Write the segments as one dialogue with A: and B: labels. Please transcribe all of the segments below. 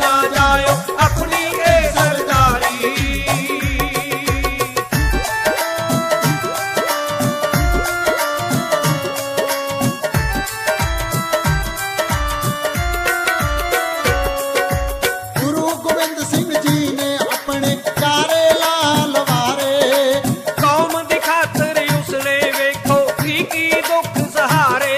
A: ना अपनी
B: गुरु सिंह जी ने अपने चारे लाल वारे
A: कौम उसने वेखो की दुख सहारे।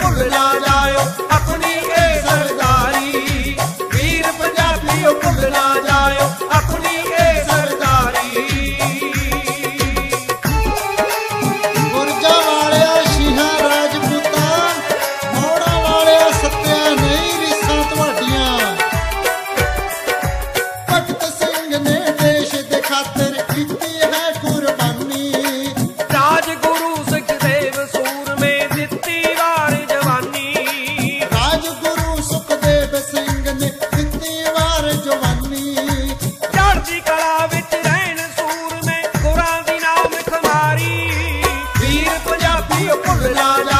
A: पुल लायो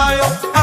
A: fire.